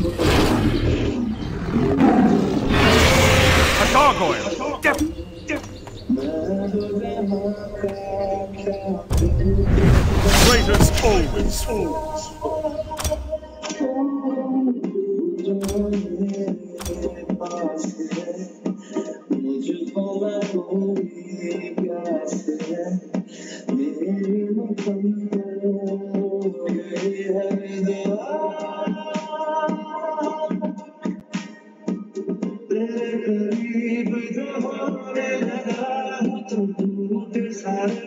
A gargoyle! Dip, dip. Traitors always, always.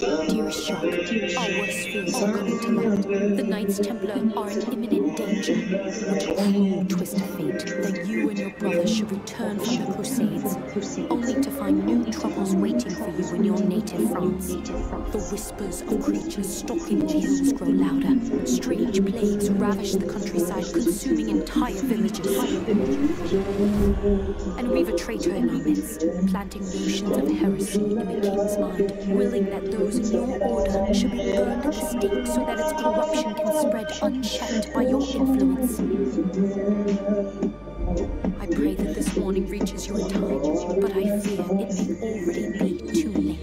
Dearest Jacques, our worst fears are coming to light. The Knights Templar are in imminent danger. What cruel twist of fate that you and your brother should return from the Crusades, only to find new troubles waiting for you in your native France. The whispers of creatures stalking the hills grow louder. Strange plagues ravish the countryside, consuming entire villages. And we've a traitor in our midst, planting notions of heresy in the king's mind, willing that those in your order should be burned at stake so that its corruption can spread unchecked by your influence. I pray that this warning reaches you in time, but I fear it may already be too late.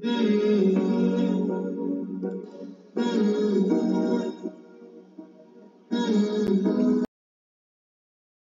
Mm-hmm.